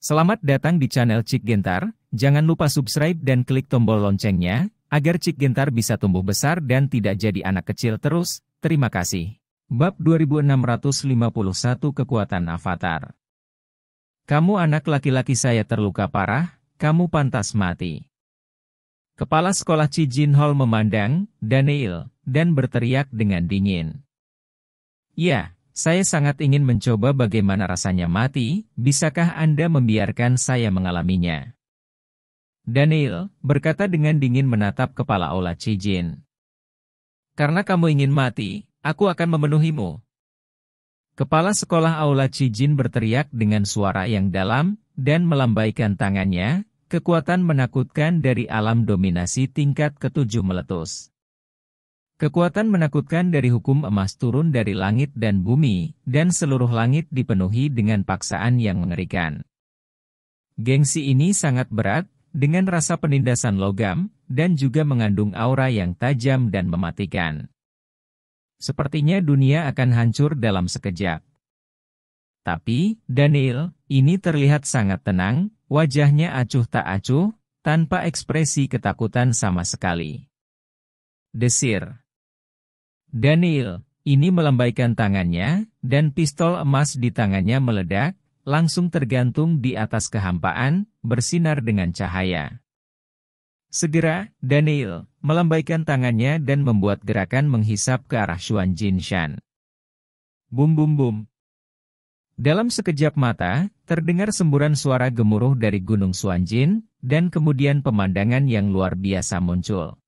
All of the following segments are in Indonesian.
Selamat datang di channel Cik Gentar, jangan lupa subscribe dan klik tombol loncengnya, agar Cik Gentar bisa tumbuh besar dan tidak jadi anak kecil terus, terima kasih. Bab 2651 Kekuatan Avatar Kamu anak laki-laki saya terluka parah, kamu pantas mati. Kepala sekolah Cijin Hall memandang, Daniel, dan berteriak dengan dingin. Ya, saya sangat ingin mencoba bagaimana rasanya mati, bisakah Anda membiarkan saya mengalaminya? Daniel, berkata dengan dingin menatap kepala Ola Cijin. Karena kamu ingin mati, aku akan memenuhimu. Kepala sekolah Aula Cijin berteriak dengan suara yang dalam, dan melambaikan tangannya, kekuatan menakutkan dari alam dominasi tingkat ketujuh meletus. Kekuatan menakutkan dari hukum emas turun dari langit dan bumi, dan seluruh langit dipenuhi dengan paksaan yang mengerikan. Gengsi ini sangat berat, dengan rasa penindasan logam, dan juga mengandung aura yang tajam dan mematikan. Sepertinya dunia akan hancur dalam sekejap. Tapi, Daniel, ini terlihat sangat tenang, wajahnya acuh tak acuh, tanpa ekspresi ketakutan sama sekali. Desir Daniel, ini melambaikan tangannya, dan pistol emas di tangannya meledak, langsung tergantung di atas kehampaan, bersinar dengan cahaya. Segera, Daniel, melambaikan tangannya dan membuat gerakan menghisap ke arah Xuan Jinshan. Bum bum bum. Dalam sekejap mata, terdengar semburan suara gemuruh dari Gunung Suanjin, dan kemudian pemandangan yang luar biasa muncul.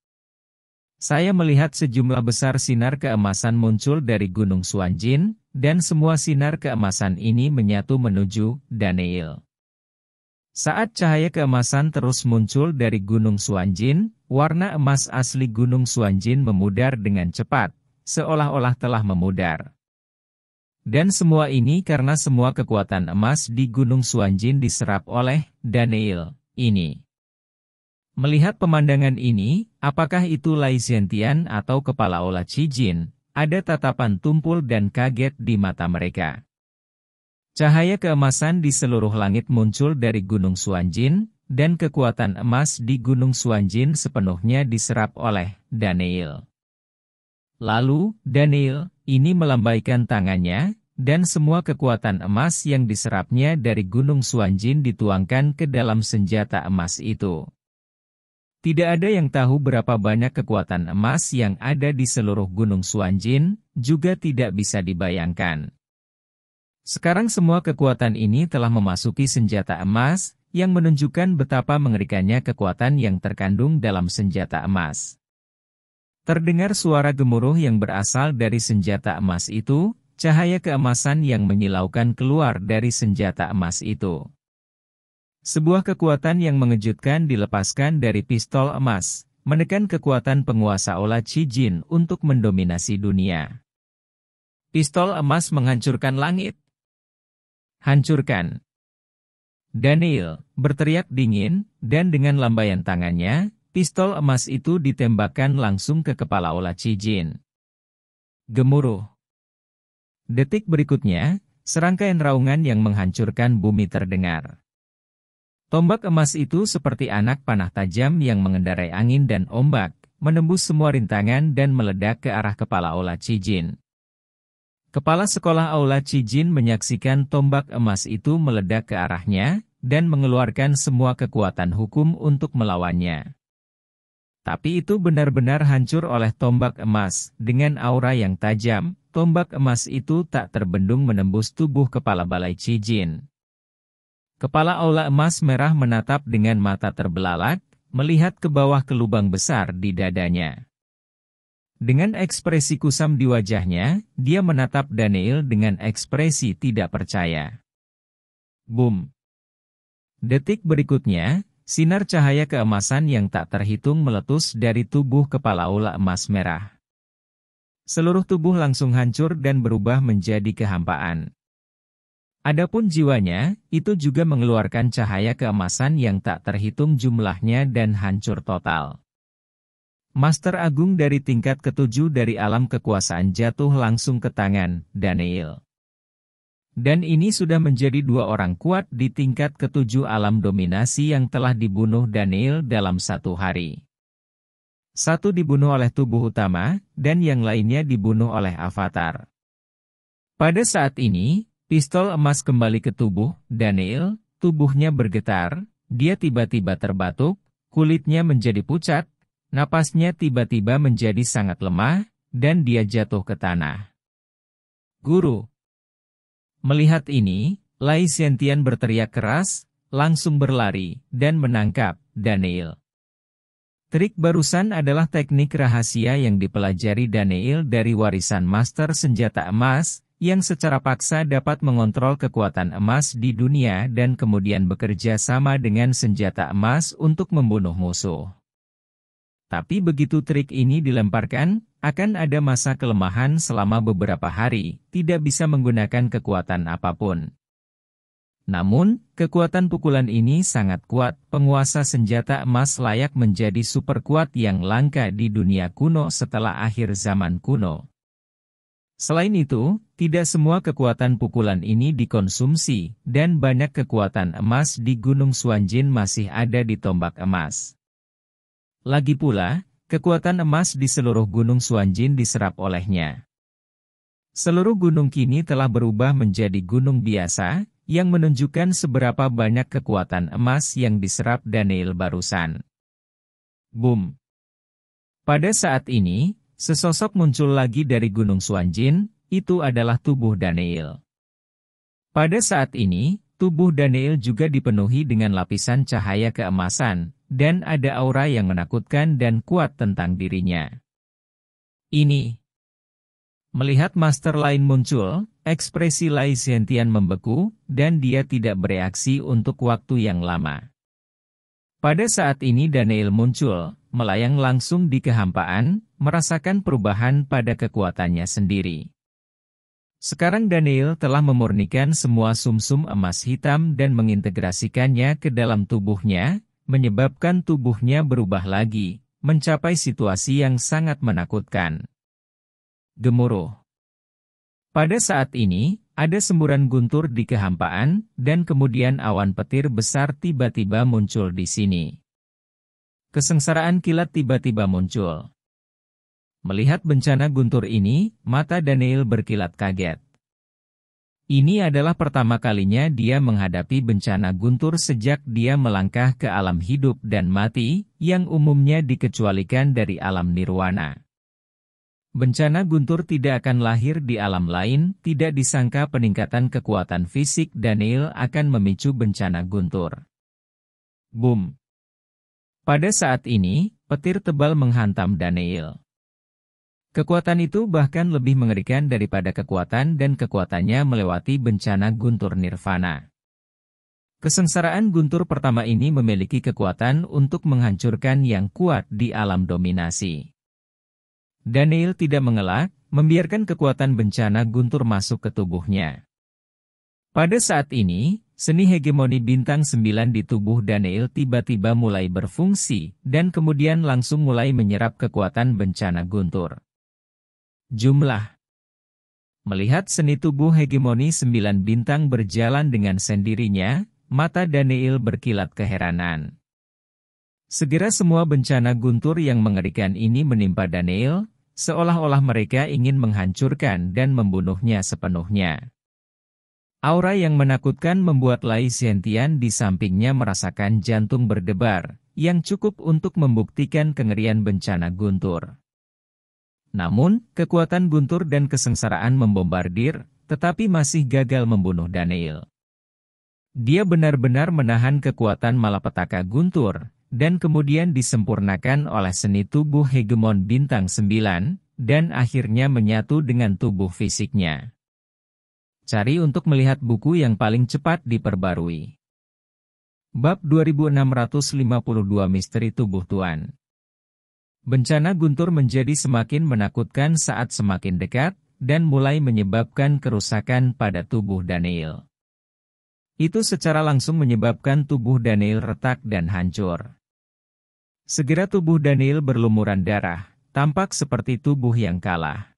Saya melihat sejumlah besar sinar keemasan muncul dari Gunung Suanjin, dan semua sinar keemasan ini menyatu menuju Daniel. Saat cahaya keemasan terus muncul dari Gunung Suanjin, warna emas asli Gunung Suanjin memudar dengan cepat, seolah-olah telah memudar. Dan semua ini karena semua kekuatan emas di Gunung Suanjin diserap oleh Daniel ini. Melihat pemandangan ini, apakah itu Lai Zentian atau kepala Ola Cijin, ada tatapan tumpul dan kaget di mata mereka. Cahaya keemasan di seluruh langit muncul dari Gunung Suanjin, dan kekuatan emas di Gunung Suanjin sepenuhnya diserap oleh Daniel. Lalu, Daniel, ini melambaikan tangannya, dan semua kekuatan emas yang diserapnya dari Gunung Suanjin dituangkan ke dalam senjata emas itu. Tidak ada yang tahu berapa banyak kekuatan emas yang ada di seluruh Gunung Suanjin, juga tidak bisa dibayangkan. Sekarang semua kekuatan ini telah memasuki senjata emas, yang menunjukkan betapa mengerikannya kekuatan yang terkandung dalam senjata emas. Terdengar suara gemuruh yang berasal dari senjata emas itu, cahaya keemasan yang menyilaukan keluar dari senjata emas itu. Sebuah kekuatan yang mengejutkan dilepaskan dari pistol emas, menekan kekuatan penguasa Ola Jin untuk mendominasi dunia. Pistol emas menghancurkan langit. Hancurkan. Daniel berteriak dingin, dan dengan lambaian tangannya, pistol emas itu ditembakkan langsung ke kepala Ola Jin. Gemuruh. Detik berikutnya, serangkaian raungan yang menghancurkan bumi terdengar. Tombak emas itu seperti anak panah tajam yang mengendarai angin dan ombak, menembus semua rintangan dan meledak ke arah kepala Ola Cijin. Kepala sekolah Aula Cijin menyaksikan tombak emas itu meledak ke arahnya, dan mengeluarkan semua kekuatan hukum untuk melawannya. Tapi itu benar-benar hancur oleh tombak emas, dengan aura yang tajam, tombak emas itu tak terbendung menembus tubuh kepala balai Cijin. Kepala aula emas merah menatap dengan mata terbelalak, melihat ke bawah ke lubang besar di dadanya. Dengan ekspresi kusam di wajahnya, dia menatap Daniel dengan ekspresi tidak percaya. Boom! Detik berikutnya, sinar cahaya keemasan yang tak terhitung meletus dari tubuh kepala aula emas merah. Seluruh tubuh langsung hancur dan berubah menjadi kehampaan. Adapun jiwanya, itu juga mengeluarkan cahaya keemasan yang tak terhitung jumlahnya dan hancur total. Master Agung dari tingkat ketujuh dari alam kekuasaan jatuh langsung ke tangan Daniel. Dan ini sudah menjadi dua orang kuat di tingkat ketujuh alam dominasi yang telah dibunuh Daniel dalam satu hari. Satu dibunuh oleh tubuh utama, dan yang lainnya dibunuh oleh avatar. Pada saat ini, pistol emas kembali ke tubuh Daniel, tubuhnya bergetar, dia tiba-tiba terbatuk, kulitnya menjadi pucat, napasnya tiba-tiba menjadi sangat lemah, dan dia jatuh ke tanah. Guru, Melihat ini, Lai Xiantian berteriak keras, langsung berlari, dan menangkap Daniel. Trik barusan adalah teknik rahasia yang dipelajari Daniel dari warisan Master Senjata Emas, yang secara paksa dapat mengontrol kekuatan emas di dunia dan kemudian bekerja sama dengan senjata emas untuk membunuh musuh. Tapi begitu trik ini dilemparkan, akan ada masa kelemahan selama beberapa hari, tidak bisa menggunakan kekuatan apa pun. Namun, kekuatan pukulan ini sangat kuat, penguasa senjata emas layak menjadi super kuat yang langka di dunia kuno setelah akhir zaman kuno. Selain itu, tidak semua kekuatan pukulan ini dikonsumsi, dan banyak kekuatan emas di Gunung Suanjin masih ada di tombak emas. Lagi pula, kekuatan emas di seluruh gunung Suanjin diserap olehnya. Seluruh gunung kini telah berubah menjadi gunung biasa, yang menunjukkan seberapa banyak kekuatan emas yang diserap Daniel barusan. Boom! Pada saat ini, sesosok muncul lagi dari gunung Suanjin, itu adalah tubuh Daniel. Pada saat ini, tubuh Daniel juga dipenuhi dengan lapisan cahaya keemasan, dan ada aura yang menakutkan dan kuat tentang dirinya. Ini. Melihat master lain muncul, ekspresi Lai Xiantian membeku, dan dia tidak bereaksi untuk waktu yang lama. Pada saat ini Daniel muncul, melayang langsung di kehampaan, merasakan perubahan pada kekuatannya sendiri. Sekarang Daniel telah memurnikan semua sumsum -sum emas hitam dan mengintegrasikannya ke dalam tubuhnya, menyebabkan tubuhnya berubah lagi, mencapai situasi yang sangat menakutkan. Gemuruh Pada saat ini, ada semburan guntur di kehampaan, dan kemudian awan petir besar tiba-tiba muncul di sini. Kesengsaraan kilat tiba-tiba muncul. Melihat bencana guntur ini, mata Daniel berkilat kaget. Ini adalah pertama kalinya dia menghadapi bencana guntur sejak dia melangkah ke alam hidup dan mati, yang umumnya dikecualikan dari alam nirwana. Bencana guntur tidak akan lahir di alam lain, tidak disangka peningkatan kekuatan fisik Daniel akan memicu bencana guntur. Boom! Pada saat ini, petir tebal menghantam Daniel. Kekuatan itu bahkan lebih mengerikan daripada kekuatan dan kekuatannya melewati bencana guntur nirvana. Kesengsaraan guntur pertama ini memiliki kekuatan untuk menghancurkan yang kuat di alam dominasi. Daniel tidak mengelak, membiarkan kekuatan bencana guntur masuk ke tubuhnya. Pada saat ini, seni hegemoni bintang sembilan di tubuh Daniel tiba-tiba mulai berfungsi, dan kemudian langsung mulai menyerap kekuatan bencana guntur. Jumlah Melihat seni tubuh hegemoni sembilan bintang berjalan dengan sendirinya, mata Daniel berkilat keheranan. Segera semua bencana guntur yang mengerikan ini menimpa Daniel, seolah-olah mereka ingin menghancurkan dan membunuhnya sepenuhnya. Aura yang menakutkan membuat Lai Xiantian di sampingnya merasakan jantung berdebar, yang cukup untuk membuktikan kengerian bencana guntur. Namun, kekuatan guntur dan kesengsaraan membombardir, tetapi masih gagal membunuh Daniel. Dia benar-benar menahan kekuatan malapetaka guntur, dan kemudian disempurnakan oleh seni tubuh hegemon bintang sembilan, dan akhirnya menyatu dengan tubuh fisiknya. Cari untuk melihat buku yang paling cepat diperbarui. Bab 2652 Misteri Tubuh Tuan Bencana guntur menjadi semakin menakutkan saat semakin dekat, dan mulai menyebabkan kerusakan pada tubuh Daniel. Itu secara langsung menyebabkan tubuh Daniel retak dan hancur. Segera tubuh Daniel berlumuran darah, tampak seperti tubuh yang kalah.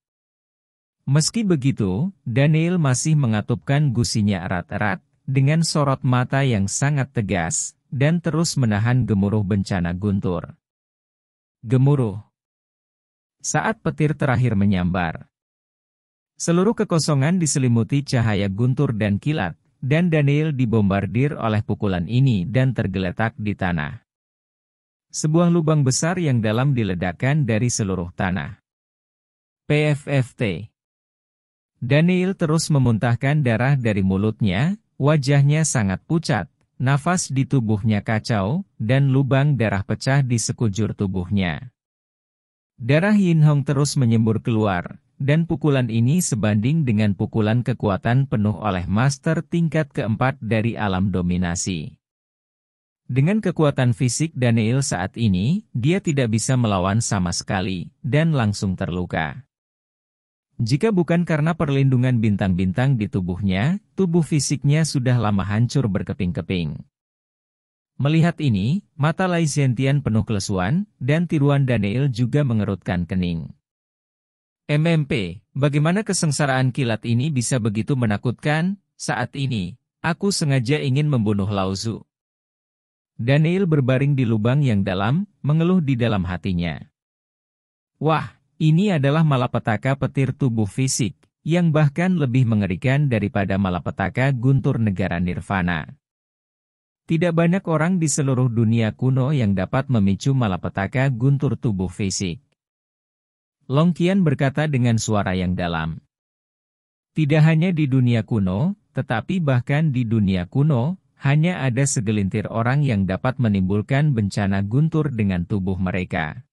Meski begitu, Daniel masih mengatupkan gusinya erat-erat, dengan sorot mata yang sangat tegas, dan terus menahan gemuruh bencana guntur. Gemuruh. Saat petir terakhir menyambar. Seluruh kekosongan diselimuti cahaya guntur dan kilat, dan Daniel dibombardir oleh pukulan ini dan tergeletak di tanah. Sebuah lubang besar yang dalam diledakkan dari seluruh tanah. PFFT Daniel terus memuntahkan darah dari mulutnya, wajahnya sangat pucat, nafas di tubuhnya kacau, dan lubang darah pecah di sekujur tubuhnya. Darah Yin Hong terus menyembur keluar, dan pukulan ini sebanding dengan pukulan kekuatan penuh oleh master tingkat keempat dari alam dominasi. Dengan kekuatan fisik Daniel saat ini, dia tidak bisa melawan sama sekali, dan langsung terluka. Jika bukan karena perlindungan bintang-bintang di tubuhnya, tubuh fisiknya sudah lama hancur berkeping-keping. Melihat ini, mata Lai Zentian penuh kelesuan, dan tiruan Daniel juga mengerutkan kening. MMP, bagaimana kesengsaraan kilat ini bisa begitu menakutkan? Saat ini, aku sengaja ingin membunuh Lauzu. Daniel berbaring di lubang yang dalam, mengeluh di dalam hatinya. Wah, ini adalah malapetaka petir tubuh fisik, yang bahkan lebih mengerikan daripada malapetaka guntur negara nirvana. Tidak banyak orang di seluruh dunia kuno yang dapat memicu malapetaka guntur tubuh fisik. Long Qian berkata dengan suara yang dalam. Tidak hanya di dunia kuno, tetapi bahkan di dunia kuno, hanya ada segelintir orang yang dapat menimbulkan bencana guntur dengan tubuh mereka.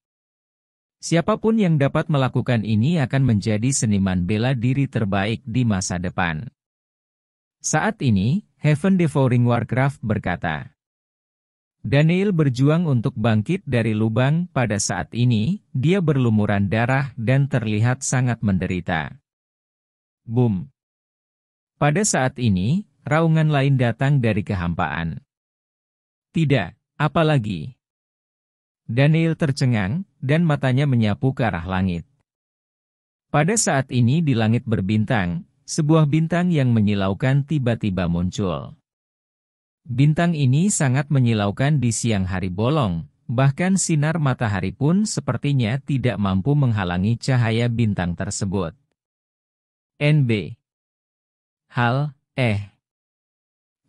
Siapa pun yang dapat melakukan ini akan menjadi seniman bela diri terbaik di masa depan. Saat ini, Heaven Devouring Warcraft berkata, Daniel berjuang untuk bangkit dari lubang pada saat ini, dia berlumuran darah dan terlihat sangat menderita. Boom! Pada saat ini, raungan lain datang dari kehampaan. Tidak, apalagi. Daniel tercengang, dan matanya menyapu ke arah langit. Pada saat ini di langit berbintang, sebuah bintang yang menyilaukan tiba-tiba muncul. Bintang ini sangat menyilaukan di siang hari bolong, bahkan sinar matahari pun sepertinya tidak mampu menghalangi cahaya bintang tersebut. NB Hal, eh,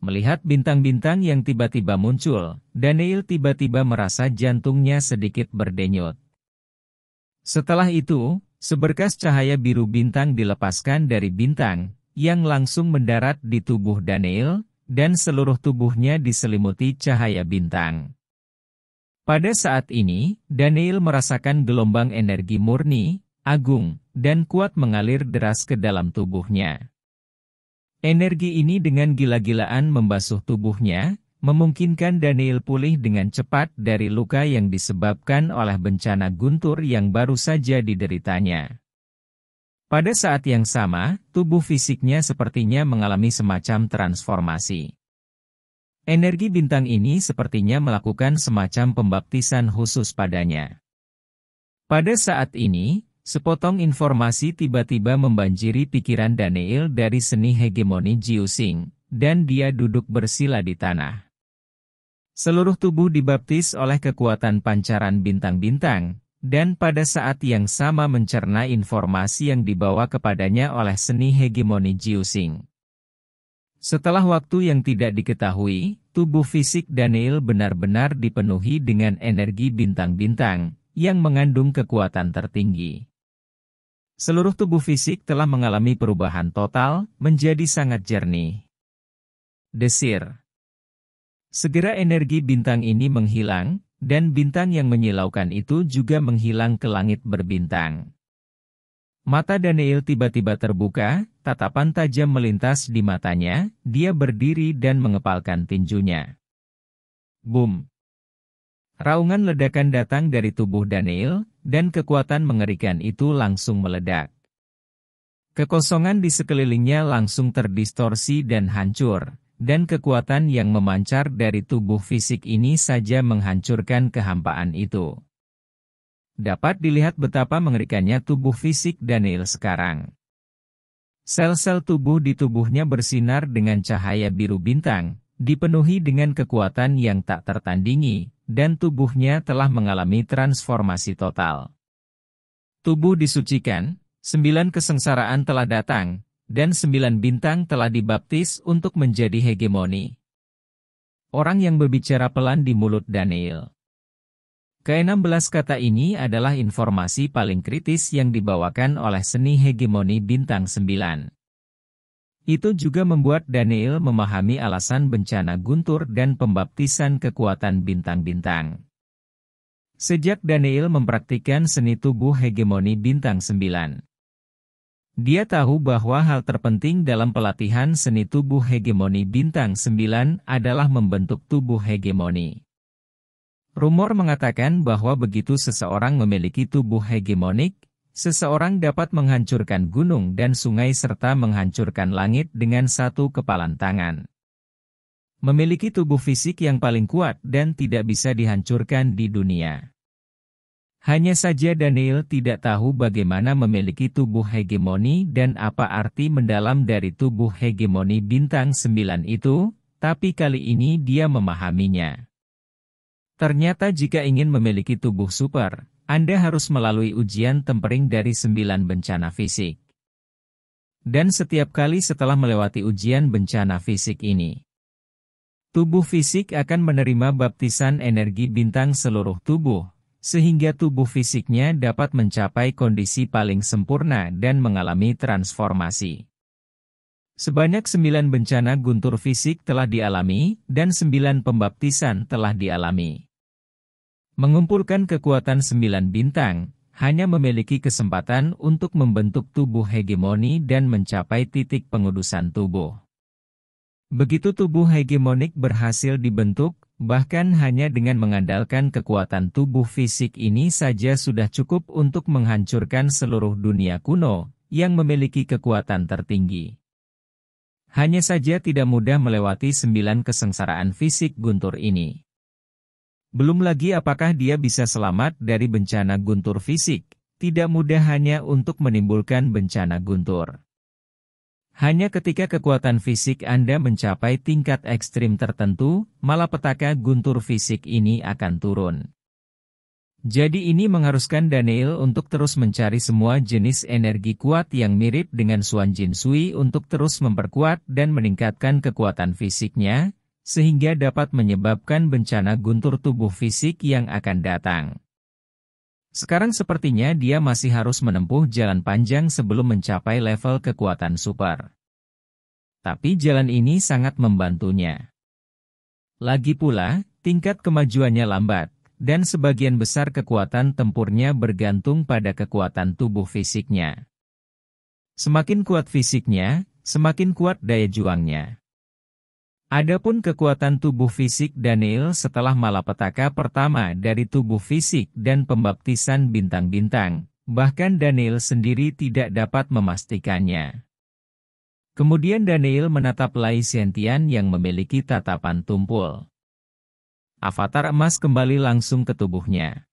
Melihat bintang-bintang yang tiba-tiba muncul, Daniel tiba-tiba merasa jantungnya sedikit berdenyut. Setelah itu, seberkas cahaya biru bintang dilepaskan dari bintang, yang langsung mendarat di tubuh Daniel, dan seluruh tubuhnya diselimuti cahaya bintang. Pada saat ini, Daniel merasakan gelombang energi murni, agung, dan kuat mengalir deras ke dalam tubuhnya. Energi ini dengan gila-gilaan membasuh tubuhnya, memungkinkan Daniel pulih dengan cepat dari luka yang disebabkan oleh bencana guntur yang baru saja dideritanya. Pada saat yang sama, tubuh fisiknya sepertinya mengalami semacam transformasi. Energi bintang ini sepertinya melakukan semacam pembaptisan khusus padanya. Pada saat ini, Sepotong informasi tiba-tiba membanjiri pikiran Daniel dari seni hegemoni Jiusing, dan dia duduk bersila di tanah. Seluruh tubuh dibaptis oleh kekuatan pancaran bintang-bintang, dan pada saat yang sama mencerna informasi yang dibawa kepadanya oleh seni hegemoni Jiusing. Setelah waktu yang tidak diketahui, tubuh fisik Daniel benar-benar dipenuhi dengan energi bintang-bintang, yang mengandung kekuatan tertinggi. Seluruh tubuh fisik telah mengalami perubahan total, menjadi sangat jernih. Desir Segera energi bintang ini menghilang, dan bintang yang menyilaukan itu juga menghilang ke langit berbintang. Mata Daniel tiba-tiba terbuka, tatapan tajam melintas di matanya, dia berdiri dan mengepalkan tinjunya. Boom! Raungan ledakan datang dari tubuh Daniel, dan kekuatan mengerikan itu langsung meledak. Kekosongan di sekelilingnya langsung terdistorsi dan hancur, dan kekuatan yang memancar dari tubuh fisik ini saja menghancurkan kehampaan itu. Dapat dilihat betapa mengerikannya tubuh fisik Daniel sekarang. Sel-sel tubuh di tubuhnya bersinar dengan cahaya biru bintang, dipenuhi dengan kekuatan yang tak tertandingi, dan tubuhnya telah mengalami transformasi total. Tubuh disucikan, sembilan kesengsaraan telah datang, dan sembilan bintang telah dibaptis untuk menjadi hegemoni. Orang yang berbicara pelan di mulut Daniel. Ke-16 kata ini adalah informasi paling kritis yang dibawakan oleh seni hegemoni bintang 9. Itu juga membuat Daniel memahami alasan bencana guntur dan pembaptisan kekuatan bintang-bintang. Sejak Daniel mempraktikkan seni tubuh hegemoni bintang 9. Dia tahu bahwa hal terpenting dalam pelatihan seni tubuh hegemoni bintang 9 adalah membentuk tubuh hegemoni. Rumor mengatakan bahwa begitu seseorang memiliki tubuh hegemonik, seseorang dapat menghancurkan gunung dan sungai serta menghancurkan langit dengan satu kepalan tangan. Memiliki tubuh fisik yang paling kuat dan tidak bisa dihancurkan di dunia. Hanya saja Daniel tidak tahu bagaimana memiliki tubuh hegemoni dan apa arti mendalam dari tubuh hegemoni bintang sembilan itu, tapi kali ini dia memahaminya. Ternyata jika ingin memiliki tubuh super, Anda harus melalui ujian tempering dari sembilan bencana fisik. Dan setiap kali setelah melewati ujian bencana fisik ini, tubuh fisik akan menerima baptisan energi bintang seluruh tubuh, sehingga tubuh fisiknya dapat mencapai kondisi paling sempurna dan mengalami transformasi. Sebanyak sembilan bencana guntur fisik telah dialami, dan sembilan pembaptisan telah dialami. Mengumpulkan kekuatan sembilan bintang, hanya memiliki kesempatan untuk membentuk tubuh hegemoni dan mencapai titik pengudusan tubuh. Begitu tubuh hegemonik berhasil dibentuk, bahkan hanya dengan mengandalkan kekuatan tubuh fisik ini saja sudah cukup untuk menghancurkan seluruh dunia kuno, yang memiliki kekuatan tertinggi. Hanya saja tidak mudah melewati sembilan kesengsaraan fisik guntur ini. Belum lagi apakah dia bisa selamat dari bencana guntur fisik, tidak mudah hanya untuk menimbulkan bencana guntur. Hanya ketika kekuatan fisik Anda mencapai tingkat ekstrim tertentu, malapetaka guntur fisik ini akan turun. Jadi ini mengharuskan Daniel untuk terus mencari semua jenis energi kuat yang mirip dengan Suan Jin Sui untuk terus memperkuat dan meningkatkan kekuatan fisiknya, sehingga dapat menyebabkan bencana guntur tubuh fisik yang akan datang. Sekarang sepertinya dia masih harus menempuh jalan panjang sebelum mencapai level kekuatan super. Tapi jalan ini sangat membantunya. Lagi pula, tingkat kemajuannya lambat, dan sebagian besar kekuatan tempurnya bergantung pada kekuatan tubuh fisiknya. Semakin kuat fisiknya, semakin kuat daya juangnya. Adapun kekuatan tubuh fisik Daniel setelah malapetaka pertama dari tubuh fisik dan pembaptisan bintang-bintang, bahkan Daniel sendiri tidak dapat memastikannya. Kemudian Daniel menatap Lai Sentian yang memiliki tatapan tumpul. Avatar emas kembali langsung ke tubuhnya.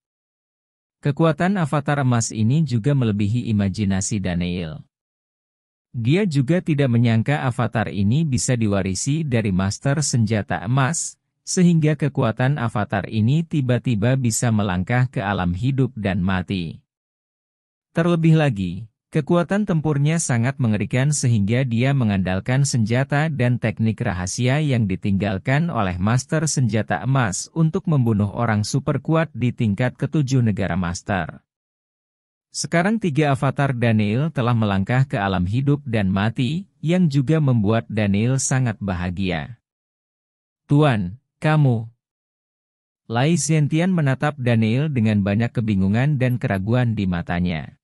Kekuatan avatar emas ini juga melebihi imajinasi Daniel. Dia juga tidak menyangka avatar ini bisa diwarisi dari master senjata emas, sehingga kekuatan avatar ini tiba-tiba bisa melangkah ke alam hidup dan mati. Terlebih lagi, kekuatan tempurnya sangat mengerikan sehingga dia mengandalkan senjata dan teknik rahasia yang ditinggalkan oleh master senjata emas untuk membunuh orang super kuat di tingkat ketujuh negara master. Sekarang tiga avatar Daniel telah melangkah ke alam hidup dan mati, yang juga membuat Daniel sangat bahagia. Tuan, kamu. Lai Zentian menatap Daniel dengan banyak kebingungan dan keraguan di matanya.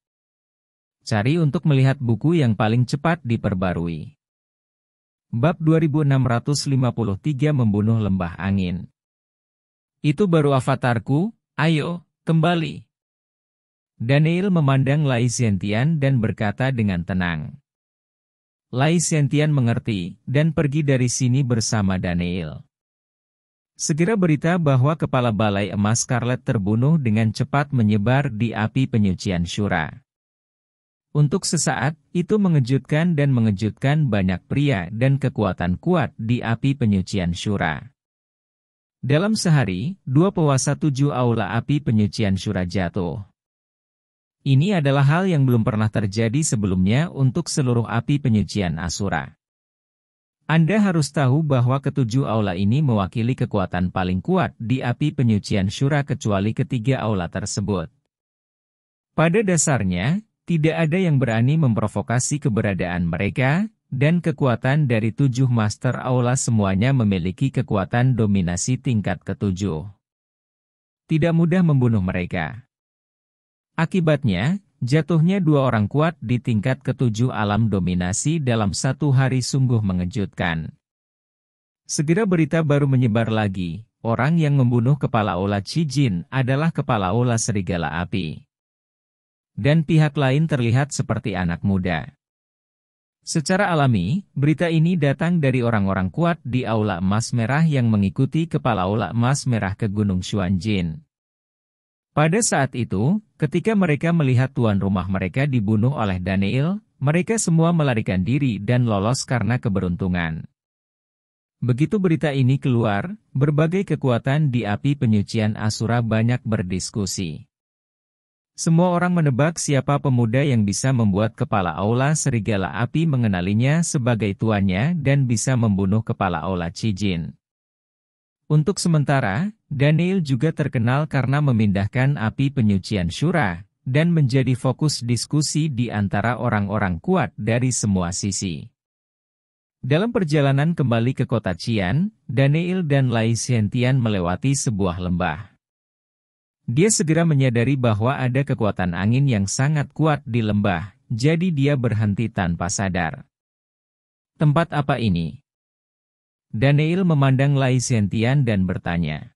Cari untuk melihat buku yang paling cepat diperbarui. Bab 2653 Membunuh Lembah Angin. Itu baru avatarku, ayo, kembali. Daniel memandang Lai Sentian dan berkata dengan tenang. Lai Sentian mengerti, dan pergi dari sini bersama Daniel. Segera berita bahwa kepala balai emas Scarlet terbunuh dengan cepat menyebar di api penyucian Shura. Untuk sesaat, itu mengejutkan dan mengejutkan banyak pria dan kekuatan kuat di api penyucian syura. Dalam sehari, dua puasa tujuh aula api penyucian syura jatuh. Ini adalah hal yang belum pernah terjadi sebelumnya untuk seluruh api penyucian Asura. Anda harus tahu bahwa ketujuh aula ini mewakili kekuatan paling kuat di api penyucian syura kecuali ketiga aula tersebut. Pada dasarnya, tidak ada yang berani memprovokasi keberadaan mereka, dan kekuatan dari tujuh master aula semuanya memiliki kekuatan dominasi tingkat ketujuh. Tidak mudah membunuh mereka. Akibatnya, jatuhnya dua orang kuat di tingkat ketujuh alam dominasi dalam satu hari sungguh mengejutkan. Segera berita baru menyebar lagi, orang yang membunuh kepala aula Cijin adalah kepala aula serigala api. Dan pihak lain terlihat seperti anak muda. Secara alami, berita ini datang dari orang-orang kuat di Aula Emas Merah yang mengikuti kepala Aula Emas Merah ke Gunung Xuanjin. Pada saat itu, ketika mereka melihat tuan rumah mereka dibunuh oleh Daniel, mereka semua melarikan diri dan lolos karena keberuntungan. Begitu berita ini keluar, berbagai kekuatan di api penyucian Asura banyak berdiskusi. Semua orang menebak siapa pemuda yang bisa membuat kepala aula serigala api mengenalinya sebagai tuannya dan bisa membunuh kepala aula Cijin. Untuk sementara, Daniel juga terkenal karena memindahkan api penyucian syura, dan menjadi fokus diskusi di antara orang-orang kuat dari semua sisi. Dalam perjalanan kembali ke kota Cian, Daniel dan Lai Xiantian melewati sebuah lembah. Dia segera menyadari bahwa ada kekuatan angin yang sangat kuat di lembah, jadi dia berhenti tanpa sadar. Tempat apa ini? Daniel memandang Lai Sentian dan bertanya.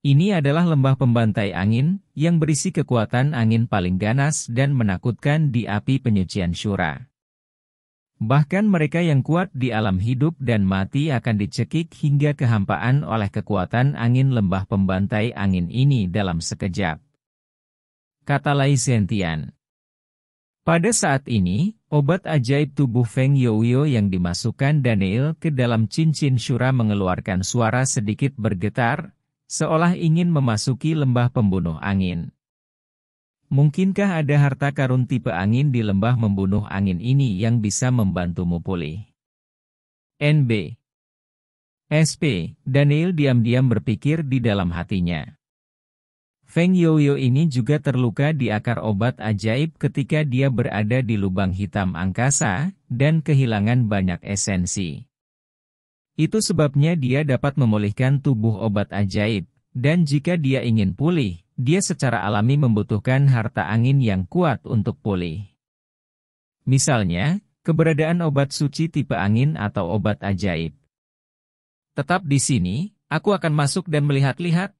Ini adalah lembah pembantai angin, yang berisi kekuatan angin paling ganas dan menakutkan di api penyucian syura. Bahkan mereka yang kuat di alam hidup dan mati akan dicekik hingga kehampaan oleh kekuatan angin lembah pembantai angin ini dalam sekejap. Kata Lai Sentian. Pada saat ini, obat ajaib tubuh Feng Youyo yang dimasukkan Daniel ke dalam cincin syura mengeluarkan suara sedikit bergetar, seolah ingin memasuki lembah pembunuh angin. Mungkinkah ada harta karun tipe angin di lembah membunuh angin ini yang bisa membantumu pulih? NB SP, Daniel diam-diam berpikir di dalam hatinya. Feng Yoyo ini juga terluka di akar obat ajaib ketika dia berada di lubang hitam angkasa, dan kehilangan banyak esensi. Itu sebabnya dia dapat memulihkan tubuh obat ajaib, dan jika dia ingin pulih, dia secara alami membutuhkan harta angin yang kuat untuk pulih. Misalnya, keberadaan obat suci tipe angin atau obat ajaib. Tetap di sini, aku akan masuk dan melihat-lihat.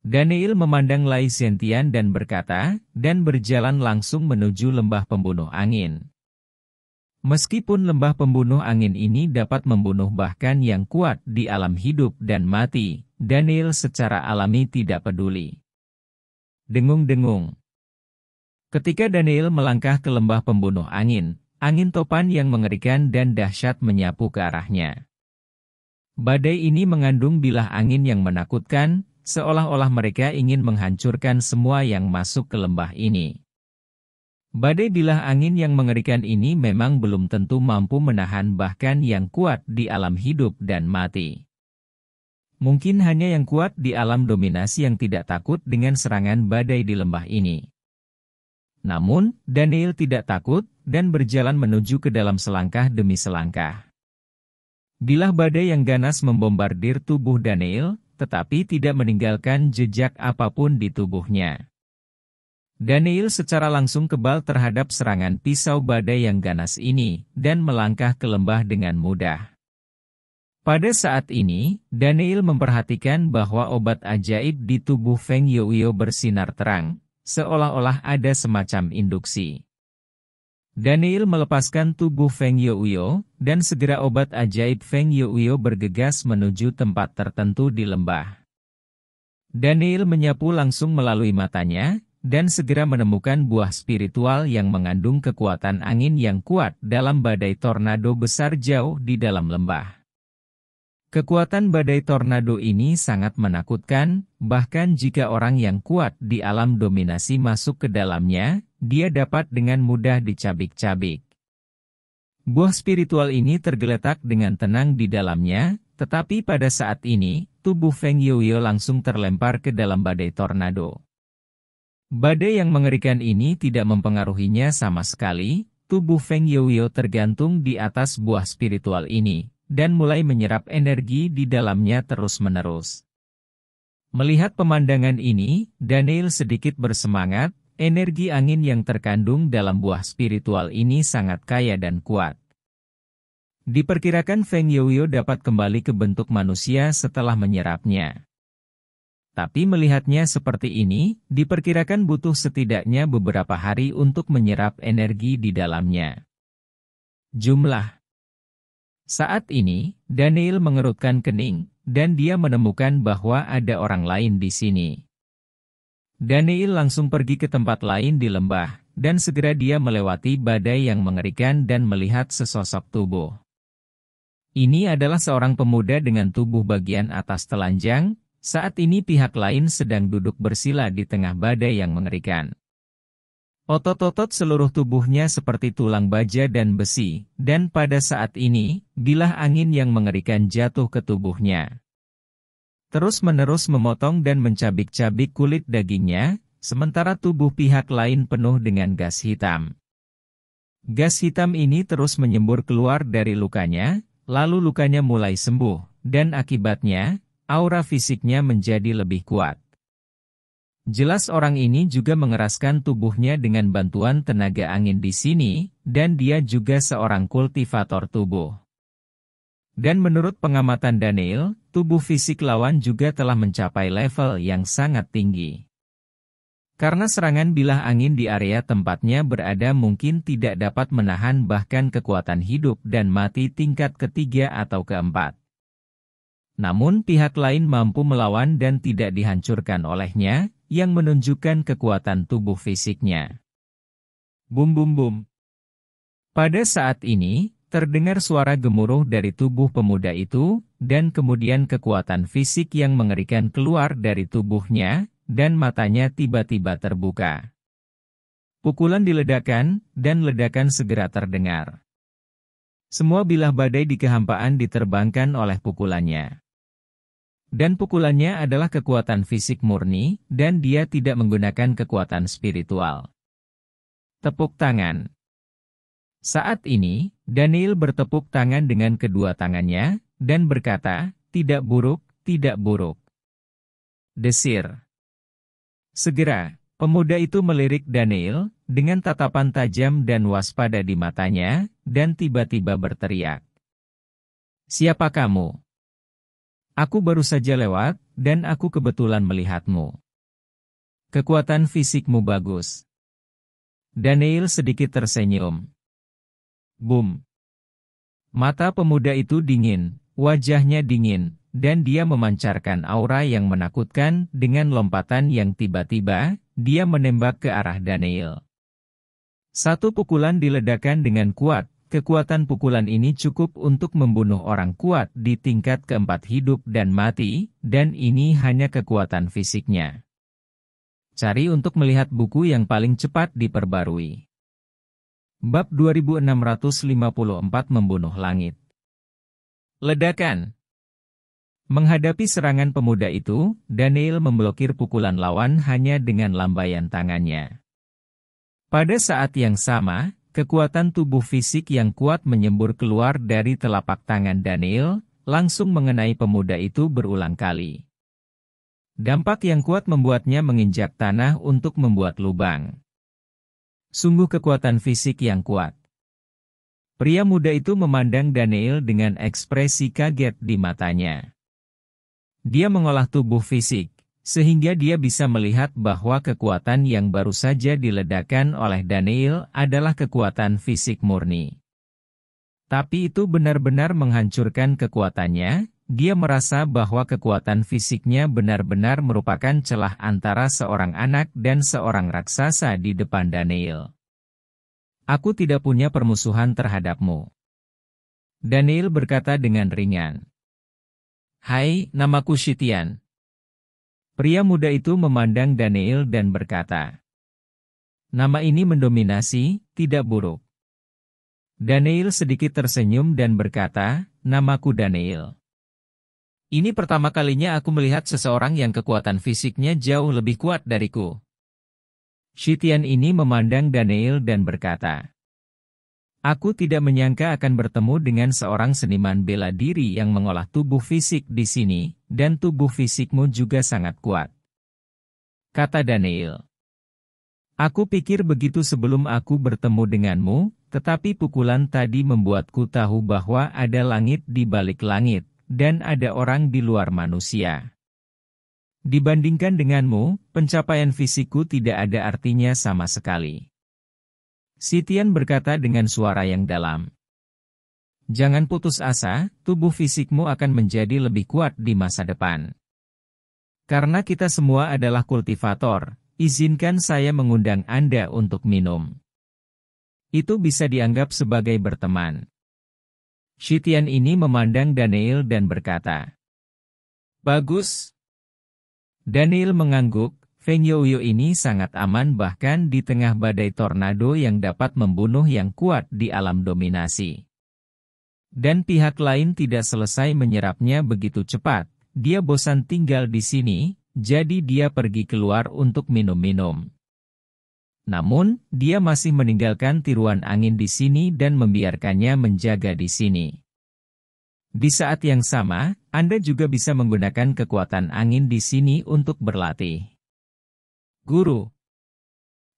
Daniel memandang Lai Sentian dan berkata, dan berjalan langsung menuju lembah pembunuh angin. Meskipun lembah pembunuh angin ini dapat membunuh bahkan yang kuat di alam hidup dan mati, Daniel secara alami tidak peduli. Dengung-dengung. Ketika Daniel melangkah ke lembah pembunuh angin, angin topan yang mengerikan dan dahsyat menyapu ke arahnya. Badai ini mengandung bilah angin yang menakutkan, seolah-olah mereka ingin menghancurkan semua yang masuk ke lembah ini. Badai bilah angin yang mengerikan ini memang belum tentu mampu menahan bahkan yang kuat di alam hidup dan mati. Mungkin hanya yang kuat di alam dominasi yang tidak takut dengan serangan badai di lembah ini. Namun, Daniel tidak takut, dan berjalan menuju ke dalam selangkah demi selangkah. Bilah badai yang ganas membombardir tubuh Daniel, tetapi tidak meninggalkan jejak apa pun di tubuhnya. Daniel secara langsung kebal terhadap serangan pisau badai yang ganas ini, dan melangkah ke lembah dengan mudah. Pada saat ini, Daniel memperhatikan bahwa obat ajaib di tubuh Feng Youyo bersinar terang, seolah-olah ada semacam induksi. Daniel melepaskan tubuh Feng Youyo, dan segera obat ajaib Feng Youyo bergegas menuju tempat tertentu di lembah. Daniel menyapu langsung melalui matanya, dan segera menemukan buah spiritual yang mengandung kekuatan angin yang kuat dalam badai tornado besar jauh di dalam lembah. Kekuatan badai tornado ini sangat menakutkan, bahkan jika orang yang kuat di alam dominasi masuk ke dalamnya, dia dapat dengan mudah dicabik-cabik. Buah spiritual ini tergeletak dengan tenang di dalamnya, tetapi pada saat ini, tubuh Feng Yuyo langsung terlempar ke dalam badai tornado. Badai yang mengerikan ini tidak mempengaruhinya sama sekali, tubuh Feng Yuyo tergantung di atas buah spiritual ini, dan mulai menyerap energi di dalamnya terus-menerus. Melihat pemandangan ini, Daniel sedikit bersemangat, energi angin yang terkandung dalam buah spiritual ini sangat kaya dan kuat. Diperkirakan Feng Youyo dapat kembali ke bentuk manusia setelah menyerapnya. Tapi melihatnya seperti ini, diperkirakan butuh setidaknya beberapa hari untuk menyerap energi di dalamnya. Jumlah saat ini, Daniel mengerutkan kening, dan dia menemukan bahwa ada orang lain di sini. Daniel langsung pergi ke tempat lain di lembah, dan segera dia melewati badai yang mengerikan dan melihat sesosok tubuh. Ini adalah seorang pemuda dengan tubuh bagian atas telanjang, saat ini pihak lain sedang duduk bersila di tengah badai yang mengerikan. Otot-otot seluruh tubuhnya seperti tulang baja dan besi, dan pada saat ini, bilah angin yang mengerikan jatuh ke tubuhnya. Terus-menerus memotong dan mencabik-cabik kulit dagingnya, sementara tubuh pihak lain penuh dengan gas hitam. Gas hitam ini terus menyembur keluar dari lukanya, lalu lukanya mulai sembuh, dan akibatnya, aura fisiknya menjadi lebih kuat. Jelas orang ini juga mengeraskan tubuhnya dengan bantuan tenaga angin di sini, dan dia juga seorang kultivator tubuh. Dan menurut pengamatan Daniel, tubuh fisik lawan juga telah mencapai level yang sangat tinggi. Karena serangan bilah angin di area tempatnya berada mungkin tidak dapat menahan bahkan kekuatan hidup dan mati tingkat ketiga atau keempat. Namun pihak lain mampu melawan dan tidak dihancurkan olehnya, yang menunjukkan kekuatan tubuh fisiknya. Bum bum bum. Pada saat ini, terdengar suara gemuruh dari tubuh pemuda itu, dan kemudian kekuatan fisik yang mengerikan keluar dari tubuhnya, dan matanya tiba-tiba terbuka. Pukulan diledakkan, dan ledakan segera terdengar. Semua bilah badai di kehampaan diterbangkan oleh pukulannya. Dan pukulannya adalah kekuatan fisik murni, dan dia tidak menggunakan kekuatan spiritual. Tepuk tangan. Saat ini, Daniel bertepuk tangan dengan kedua tangannya, dan berkata, tidak buruk, tidak buruk. Desir. Segera, pemuda itu melirik Daniel, dengan tatapan tajam dan waspada di matanya, dan tiba-tiba berteriak. Siapa kamu? Aku baru saja lewat, dan aku kebetulan melihatmu. Kekuatan fisikmu bagus. Daniel sedikit tersenyum. Boom. Mata pemuda itu dingin, wajahnya dingin, dan dia memancarkan aura yang menakutkan dengan lompatan yang tiba-tiba, dia menembak ke arah Daniel. Satu pukulan diledakan dengan kuat, Kekuatan pukulan ini cukup untuk membunuh orang kuat di tingkat keempat hidup dan mati, dan ini hanya kekuatan fisiknya. Cari untuk melihat buku yang paling cepat diperbarui. Bab 2654 Membunuh Langit Ledakan Menghadapi serangan pemuda itu, Daniel memblokir pukulan lawan hanya dengan lambaian tangannya. Pada saat yang sama, Kekuatan tubuh fisik yang kuat menyembur keluar dari telapak tangan Daniel, langsung mengenai pemuda itu berulang kali. Dampak yang kuat membuatnya menginjak tanah untuk membuat lubang. Sungguh kekuatan fisik yang kuat. Pria muda itu memandang Daniel dengan ekspresi kaget di matanya. Dia mengolah tubuh fisik, sehingga dia bisa melihat bahwa kekuatan yang baru saja diledakkan oleh Daniel adalah kekuatan fisik murni. Tapi itu benar-benar menghancurkan kekuatannya, dia merasa bahwa kekuatan fisiknya benar-benar merupakan celah antara seorang anak dan seorang raksasa di depan Daniel. Aku tidak punya permusuhan terhadapmu. Daniel berkata dengan ringan. Hai, namaku Shitian. Pria muda itu memandang Daniel dan berkata, Nama ini mendominasi, tidak buruk. Daniel sedikit tersenyum dan berkata, Namaku Daniel. Ini pertama kalinya aku melihat seseorang yang kekuatan fisiknya jauh lebih kuat dariku. Shitian ini memandang Daniel dan berkata, Aku tidak menyangka akan bertemu dengan seorang seniman bela diri yang mengolah tubuh fisik di sini, dan tubuh fisikmu juga sangat kuat. Kata Daniel. Aku pikir begitu sebelum aku bertemu denganmu, tetapi pukulan tadi membuatku tahu bahwa ada langit di balik langit, dan ada orang di luar manusia. Dibandingkan denganmu, pencapaian fisikku tidak ada artinya sama sekali. Sitian berkata dengan suara yang dalam. Jangan putus asa, tubuh fisikmu akan menjadi lebih kuat di masa depan. Karena kita semua adalah kultivator, izinkan saya mengundang Anda untuk minum. Itu bisa dianggap sebagai berteman. Shitian ini memandang Daniel dan berkata, Bagus. Daniel mengangguk, Feng Youyo ini sangat aman bahkan di tengah badai tornado yang dapat membunuh yang kuat di alam dominasi. Dan pihak lain tidak selesai menyerapnya begitu cepat, dia bosan tinggal di sini, jadi dia pergi keluar untuk minum-minum. Namun, dia masih meninggalkan tiruan angin di sini dan membiarkannya menjaga di sini. Di saat yang sama, Anda juga bisa menggunakan kekuatan angin di sini untuk berlatih. Guru.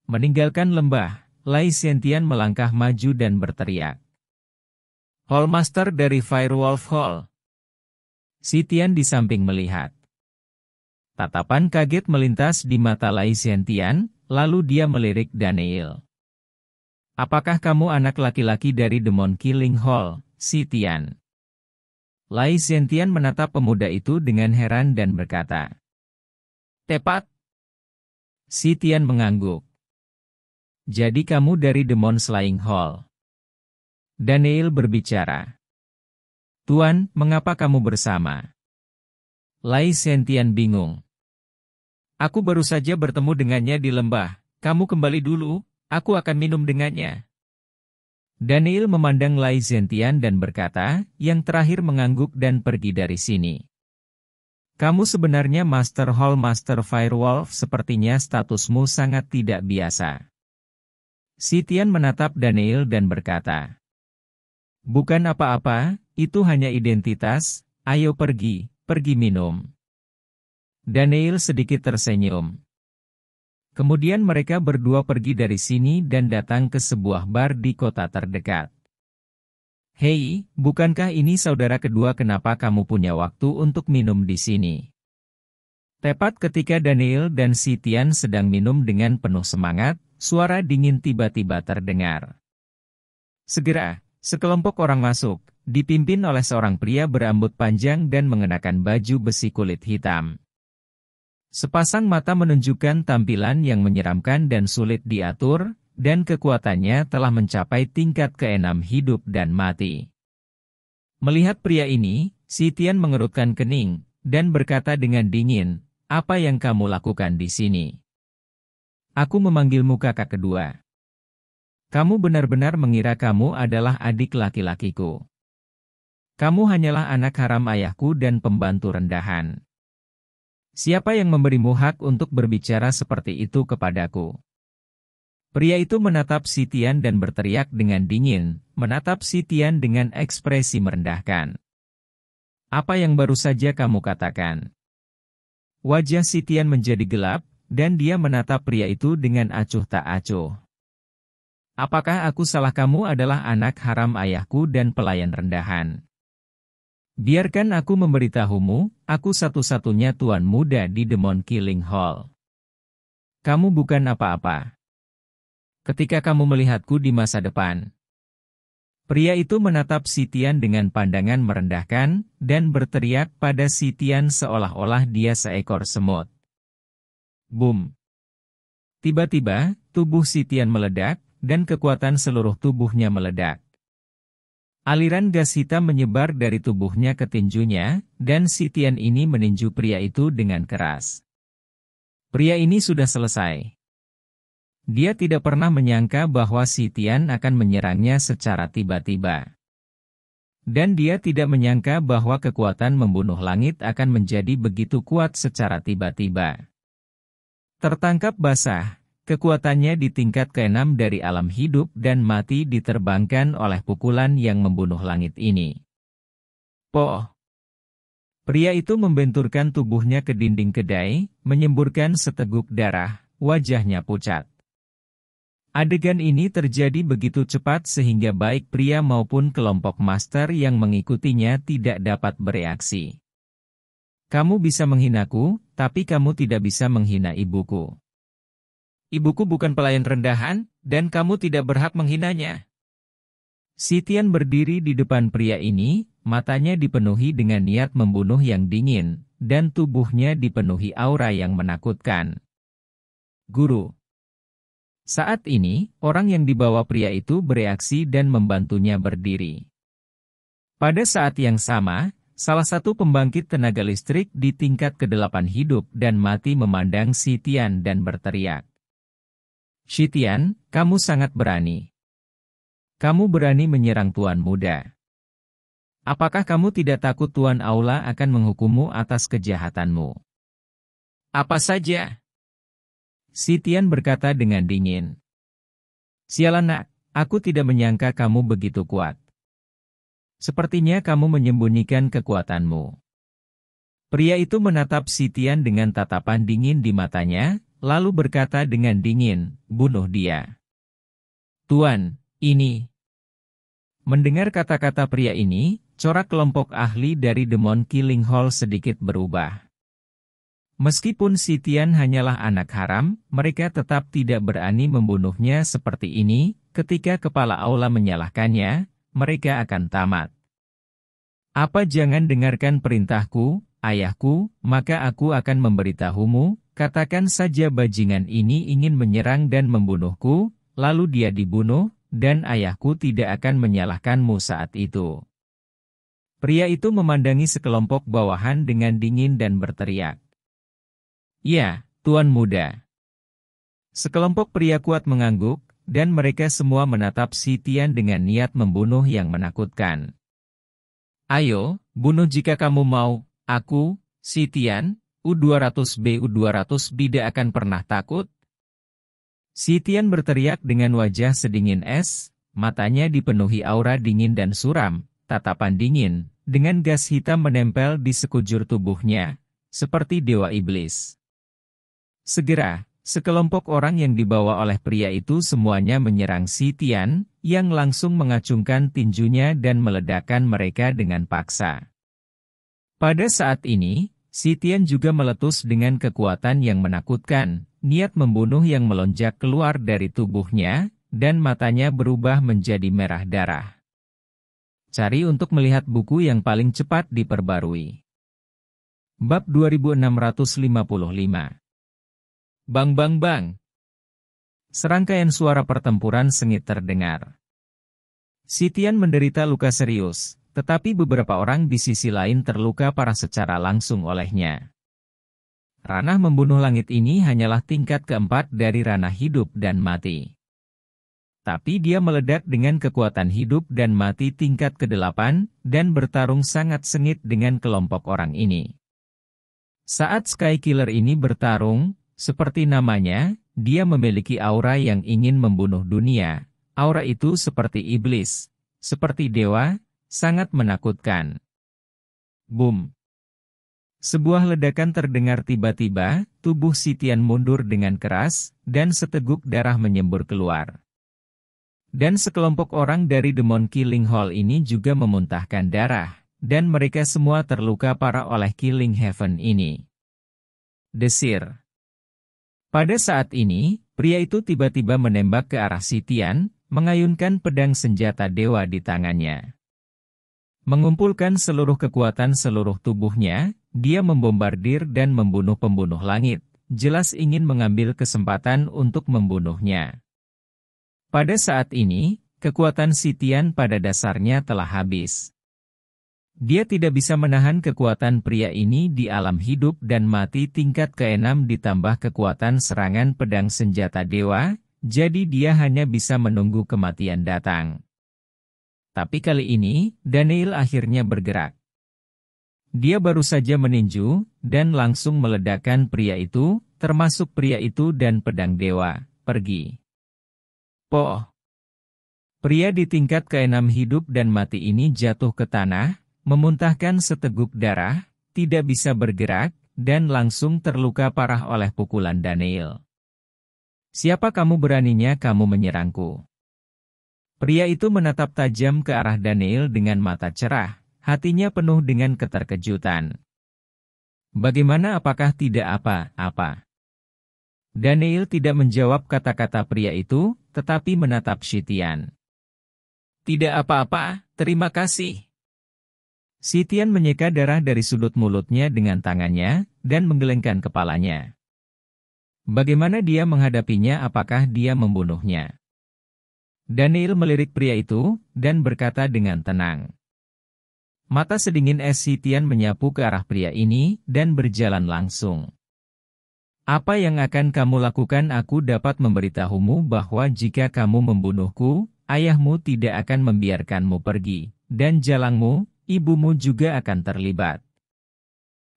Meninggalkan lembah, Lai Sentian melangkah maju dan berteriak. Hallmaster dari Firewolf Hall. Sitian di samping melihat. Tatapan kaget melintas di mata Lai Sentian, lalu dia melirik Daniel. Apakah kamu anak laki-laki dari Demon Killing Hall, Sitian? Lai Sentian menatap pemuda itu dengan heran dan berkata, Tepat, Si Tian mengangguk. Jadi kamu dari Demon Slaying Hall. Daniel berbicara. Tuan, mengapa kamu bersama? Lai Sentian bingung. Aku baru saja bertemu dengannya di lembah. Kamu kembali dulu, aku akan minum dengannya. Daniel memandang Lai Zentian dan berkata, yang terakhir mengangguk dan pergi dari sini. Kamu sebenarnya Master Hall Master Firewolf sepertinya statusmu sangat tidak biasa. Sitian menatap Daniel dan berkata, Bukan apa-apa, itu hanya identitas, ayo pergi, pergi minum. Daniel sedikit tersenyum. Kemudian mereka berdua pergi dari sini dan datang ke sebuah bar di kota terdekat. Hei, bukankah ini saudara kedua kenapa kamu punya waktu untuk minum di sini? Tepat ketika Daniel dan Sitian sedang minum dengan penuh semangat, suara dingin tiba-tiba terdengar. Segera, sekelompok orang masuk, dipimpin oleh seorang pria berambut panjang dan mengenakan baju besi kulit hitam. Sepasang mata menunjukkan tampilan yang menyeramkan dan sulit diatur, dan kekuatannya telah mencapai tingkat keenam hidup dan mati. Melihat pria ini, Sitian mengerutkan kening, dan berkata dengan dingin, apa yang kamu lakukan di sini? Aku memanggilmu kakak kedua. Kamu benar-benar mengira kamu adalah adik laki-lakiku. Kamu hanyalah anak haram ayahku dan pembantu rendahan. Siapa yang memberimu hak untuk berbicara seperti itu kepadaku? Pria itu menatap Sitian dan berteriak dengan dingin, menatap Sitian dengan ekspresi merendahkan. Apa yang baru saja kamu katakan? Wajah Sitian menjadi gelap, dan dia menatap pria itu dengan acuh tak acuh. Apakah aku salah kamu adalah anak haram ayahku dan pelayan rendahan? Biarkan aku memberitahumu, aku satu-satunya tuan muda di Demon Killing Hall. Kamu bukan apa-apa ketika kamu melihatku di masa depan. Pria itu menatap Sitian dengan pandangan merendahkan, dan berteriak pada Sitian seolah-olah dia seekor semut. Boom! Tiba-tiba, tubuh Sitian meledak, dan kekuatan seluruh tubuhnya meledak. Aliran gas hitam menyebar dari tubuhnya ke tinjunya, dan Sitian ini meninju pria itu dengan keras. Pria ini sudah selesai. Dia tidak pernah menyangka bahwa Sitian akan menyerangnya secara tiba-tiba. Dan dia tidak menyangka bahwa kekuatan membunuh langit akan menjadi begitu kuat secara tiba-tiba. Tertangkap basah, Kekuatannya di tingkat keenam dari alam hidup dan mati diterbangkan oleh pukulan yang membunuh langit ini. Po. Pria itu membenturkan tubuhnya ke dinding kedai, menyemburkan seteguk darah, wajahnya pucat. Adegan ini terjadi begitu cepat sehingga baik pria maupun kelompok master yang mengikutinya tidak dapat bereaksi. Kamu bisa menghinaku, tapi kamu tidak bisa menghina ibuku. Ibuku bukan pelayan rendahan, dan kamu tidak berhak menghinanya. Sitian berdiri di depan pria ini, matanya dipenuhi dengan niat membunuh yang dingin, dan tubuhnya dipenuhi aura yang menakutkan. Guru Saat ini, orang yang dibawa pria itu bereaksi dan membantunya berdiri. Pada saat yang sama, salah satu pembangkit tenaga listrik di tingkat kedelapan hidup dan mati memandang Sitian dan berteriak. Shitian, kamu sangat berani. Kamu berani menyerang Tuan Muda. Apakah kamu tidak takut Tuan Aula akan menghukummu atas kejahatanmu? Apa saja? Sitian berkata dengan dingin. Sialan nak, aku tidak menyangka kamu begitu kuat. Sepertinya kamu menyembunyikan kekuatanmu. Pria itu menatap Sitian dengan tatapan dingin di matanya, lalu berkata dengan dingin, bunuh dia. Tuan, ini. Mendengar kata-kata pria ini, corak kelompok ahli dari Demon Killing Hall sedikit berubah. Meskipun Sitian hanyalah anak haram, mereka tetap tidak berani membunuhnya seperti ini, ketika kepala aula menyalahkannya, mereka akan tamat. Apa jangan dengarkan perintahku, ayahku, maka aku akan memberitahumu, Katakan saja bajingan ini ingin menyerang dan membunuhku, lalu dia dibunuh, dan ayahku tidak akan menyalahkanmu saat itu. Pria itu memandangi sekelompok bawahan dengan dingin dan berteriak. Ya, Tuan Muda. Sekelompok pria kuat mengangguk, dan mereka semua menatap Sitian dengan niat membunuh yang menakutkan. Ayo, bunuh jika kamu mau, aku, Sitian, U200B U200 tidak akan pernah takut? Sitian berteriak dengan wajah sedingin es, matanya dipenuhi aura dingin dan suram, tatapan dingin, dengan gas hitam menempel di sekujur tubuhnya, seperti dewa iblis. Segera, sekelompok orang yang dibawa oleh pria itu semuanya menyerang Sitian, yang langsung mengacungkan tinjunya dan meledakkan mereka dengan paksa. Pada saat ini, Sitian juga meletus dengan kekuatan yang menakutkan, niat membunuh yang melonjak keluar dari tubuhnya, dan matanya berubah menjadi merah darah. Cari untuk melihat buku yang paling cepat diperbarui. Bab 2655 Bang bang bang Serangkaian suara pertempuran sengit terdengar. Sitian menderita luka serius, tetapi beberapa orang di sisi lain terluka parah secara langsung olehnya. Ranah membunuh langit ini hanyalah tingkat keempat dari ranah hidup dan mati. Tapi dia meledak dengan kekuatan hidup dan mati tingkat kedelapan, dan bertarung sangat sengit dengan kelompok orang ini. Saat Sky Killer ini bertarung, seperti namanya, dia memiliki aura yang ingin membunuh dunia. Aura itu seperti iblis, seperti dewa, sangat menakutkan. Boom! Sebuah ledakan terdengar tiba-tiba, tubuh Sitian mundur dengan keras, dan seteguk darah menyembur keluar. Dan sekelompok orang dari Demon Killing Hall ini juga memuntahkan darah, dan mereka semua terluka parah oleh Killing Heaven ini. Desir Pada saat ini, pria itu tiba-tiba menembak ke arah Sitian, mengayunkan pedang senjata dewa di tangannya. Mengumpulkan seluruh kekuatan seluruh tubuhnya, dia membombardir dan membunuh pembunuh langit, jelas ingin mengambil kesempatan untuk membunuhnya. Pada saat ini, kekuatan Sitian pada dasarnya telah habis. Dia tidak bisa menahan kekuatan pria ini di alam hidup dan mati tingkat keenam ditambah kekuatan serangan pedang senjata dewa, jadi dia hanya bisa menunggu kematian datang. Tapi kali ini, Daniel akhirnya bergerak. Dia baru saja meninju, dan langsung meledakkan pria itu, termasuk pria itu dan pedang dewa, pergi. Po. Pria di tingkat keenam hidup dan mati ini jatuh ke tanah, memuntahkan seteguk darah, tidak bisa bergerak, dan langsung terluka parah oleh pukulan Daniel. Siapa kamu beraninya kamu menyerangku? Pria itu menatap tajam ke arah Daniel dengan mata cerah, hatinya penuh dengan keterkejutan. Bagaimana apakah tidak apa-apa? Daniel tidak menjawab kata-kata pria itu, tetapi menatap Sitian. Tidak apa-apa, terima kasih. Sitian menyeka darah dari sudut mulutnya dengan tangannya, dan menggelengkan kepalanya. Bagaimana dia menghadapinya apakah dia membunuhnya? Daniel melirik pria itu, dan berkata dengan tenang. Mata sedingin es Sitian menyapu ke arah pria ini, dan berjalan langsung. Apa yang akan kamu lakukan aku dapat memberitahumu bahwa jika kamu membunuhku, ayahmu tidak akan membiarkanmu pergi, dan jalangmu, ibumu juga akan terlibat.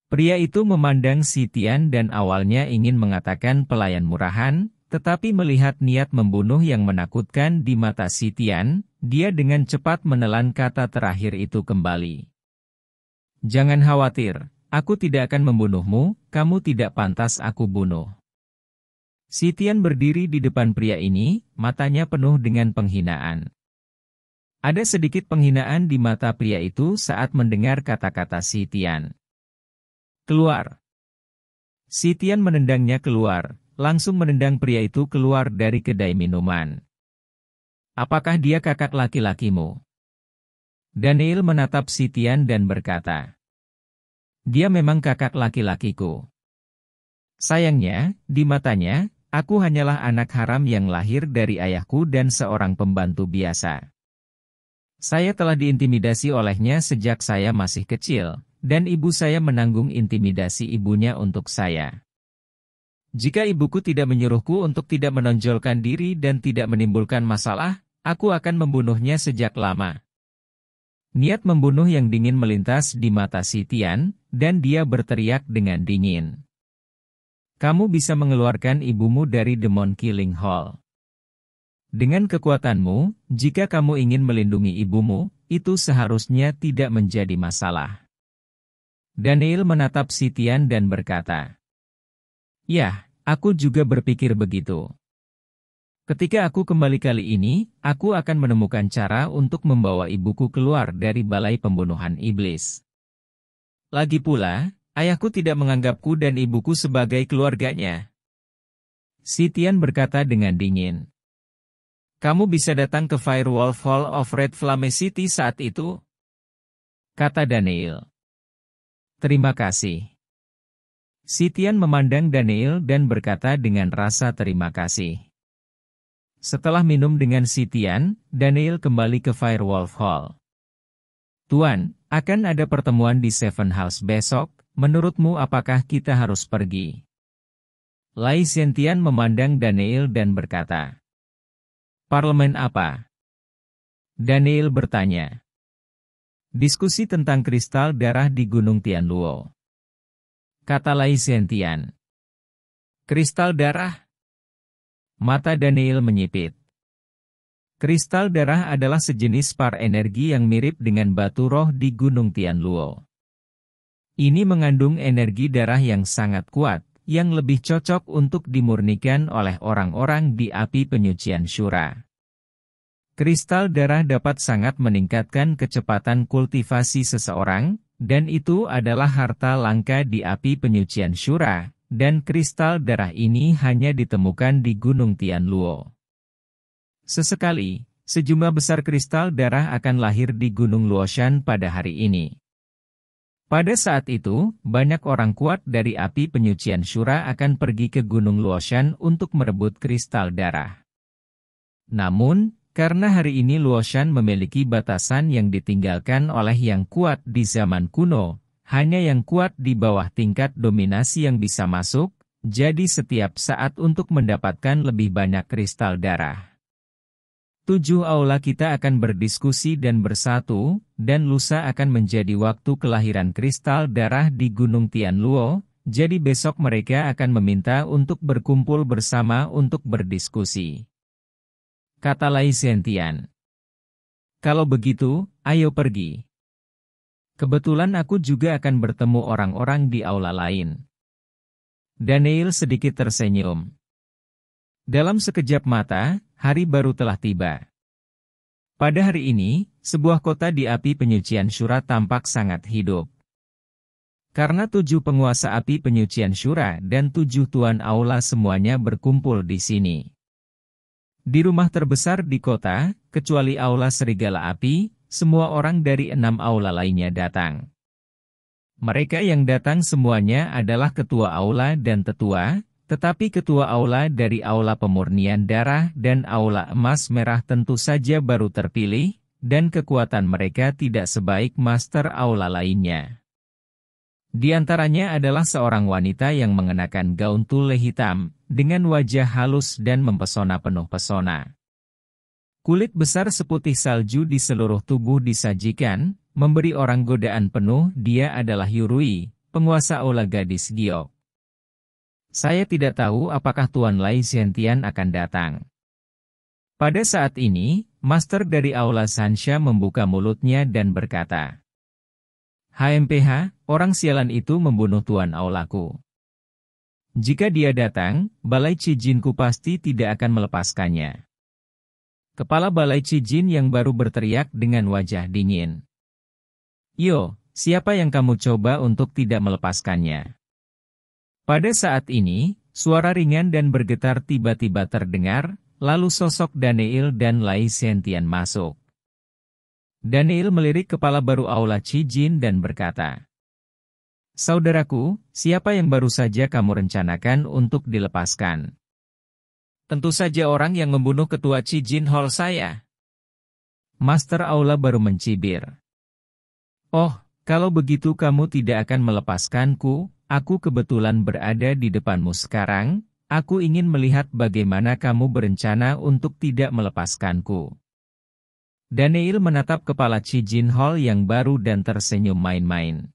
Pria itu memandang Sitian dan awalnya ingin mengatakan pelayan murahan, tetapi melihat niat membunuh yang menakutkan di mata Sitian, dia dengan cepat menelan kata terakhir itu kembali. Jangan khawatir, aku tidak akan membunuhmu, kamu tidak pantas aku bunuh. Sitian berdiri di depan pria ini, matanya penuh dengan penghinaan. Ada sedikit penghinaan di mata pria itu saat mendengar kata-kata Sitian. Keluar. Sitian menendangnya keluar, langsung menendang pria itu keluar dari kedai minuman. Apakah dia kakak laki-lakimu? Daniel menatap Sitian dan berkata, Dia memang kakak laki-lakiku. Sayangnya, di matanya, aku hanyalah anak haram yang lahir dari ayahku dan seorang pembantu biasa. Saya telah diintimidasi olehnya sejak saya masih kecil, dan ibu saya menanggung intimidasi ibunya untuk saya. Jika ibuku tidak menyuruhku untuk tidak menonjolkan diri dan tidak menimbulkan masalah, Aku akan membunuhnya sejak lama. Niat membunuh yang dingin melintas di mata Sitian, dan dia berteriak dengan dingin. Kamu bisa mengeluarkan ibumu dari Demon Killing Hall. Dengan kekuatanmu, jika kamu ingin melindungi ibumu, itu seharusnya tidak menjadi masalah. Daniel menatap Sitian dan berkata, Ya, aku juga berpikir begitu. Ketika aku kembali kali ini, aku akan menemukan cara untuk membawa ibuku keluar dari balai pembunuhan iblis. Lagi pula, ayahku tidak menganggapku dan ibuku sebagai keluarganya. Sitian berkata dengan dingin. Kamu bisa datang ke Firewall Hall of Red Flame City saat itu? Kata Daniel. Terima kasih. Sitian memandang Daniel dan berkata dengan rasa terima kasih. Setelah minum dengan Sitian, Daniel kembali ke Firewolf Hall. Tuan, akan ada pertemuan di Seven House besok, menurutmu apakah kita harus pergi? Lai Sentian memandang Daniel dan berkata, Parlemen apa? Daniel bertanya. Diskusi tentang kristal darah di Gunung Tianluo. Kata Lai Sentian. Kristal darah? Mata Daniel menyipit. Kristal darah adalah sejenis par energi yang mirip dengan batu roh di Gunung Tianluo. Ini mengandung energi darah yang sangat kuat, yang lebih cocok untuk dimurnikan oleh orang-orang di api penyucian syura. Kristal darah dapat sangat meningkatkan kecepatan kultivasi seseorang, dan itu adalah harta langka di api penyucian syura, dan kristal darah ini hanya ditemukan di Gunung Tianluo. Sesekali, sejumlah besar kristal darah akan lahir di Gunung Luoshan pada hari ini. Pada saat itu, banyak orang kuat dari api penyucian Shura akan pergi ke Gunung Luoshan untuk merebut kristal darah. Namun, karena hari ini Luoshan memiliki batasan yang ditinggalkan oleh yang kuat di zaman kuno, hanya yang kuat di bawah tingkat dominasi yang bisa masuk, jadi setiap saat untuk mendapatkan lebih banyak kristal darah. Tujuh aula kita akan berdiskusi dan bersatu, dan lusa akan menjadi waktu kelahiran kristal darah di Gunung Tianluo, jadi besok mereka akan meminta untuk berkumpul bersama untuk berdiskusi. Kata Lai Zentian. Kalau begitu, ayo pergi. Kebetulan aku juga akan bertemu orang-orang di aula lain. Daniel sedikit tersenyum. Dalam sekejap mata, hari baru telah tiba. Pada hari ini, sebuah kota di api penyucian Syura tampak sangat hidup. Karena tujuh penguasa api penyucian Syura dan tujuh tuan aula semuanya berkumpul di sini. Di rumah terbesar di kota, kecuali aula serigala api, semua orang dari enam aula lainnya datang. Mereka yang datang semuanya adalah ketua aula dan tetua, tetapi ketua aula dari aula pemurnian darah dan aula emas merah tentu saja baru terpilih, dan kekuatan mereka tidak sebaik master aula lainnya. Di antaranya adalah seorang wanita yang mengenakan gaun tule hitam, dengan wajah halus dan mempesona penuh pesona. Kulit besar seputih salju di seluruh tubuh disajikan, memberi orang godaan penuh dia adalah Yurui, penguasa aula gadis Giok. Saya tidak tahu apakah Tuan Lai Xiantian akan datang. Pada saat ini, Master dari Aula Sansha membuka mulutnya dan berkata, HMPH, orang sialan itu membunuh Tuan Aulaku. Jika dia datang, Balai Cijinku pasti tidak akan melepaskannya. Kepala Balai Cijin yang baru berteriak dengan wajah dingin. Yo, siapa yang kamu coba untuk tidak melepaskannya? Pada saat ini, suara ringan dan bergetar tiba-tiba terdengar, lalu sosok Daniel dan Lai Sentian masuk. Daniel melirik kepala baru Aula Cijin dan berkata, Saudaraku, siapa yang baru saja kamu rencanakan untuk dilepaskan? Tentu saja orang yang membunuh ketua Cijin Hall saya. Master Aula baru mencibir. Oh, kalau begitu kamu tidak akan melepaskanku, Aku kebetulan berada di depanmu sekarang, aku ingin melihat bagaimana kamu berencana untuk tidak melepaskanku. Daniel menatap kepala Chi Jin Hall yang baru dan tersenyum main-main.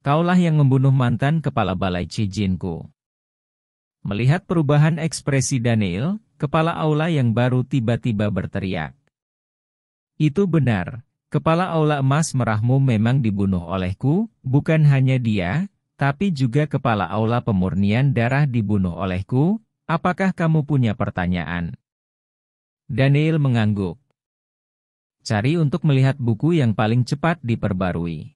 Kaulah yang membunuh mantan kepala balai Chi Jinku. Melihat perubahan ekspresi Daniel, kepala aula yang baru tiba-tiba berteriak. Itu benar, kepala aula emas merahmu memang dibunuh olehku, bukan hanya dia, tapi juga kepala aula pemurnian darah dibunuh olehku, apakah kamu punya pertanyaan? Daniel mengangguk. Cari untuk melihat buku yang paling cepat diperbarui.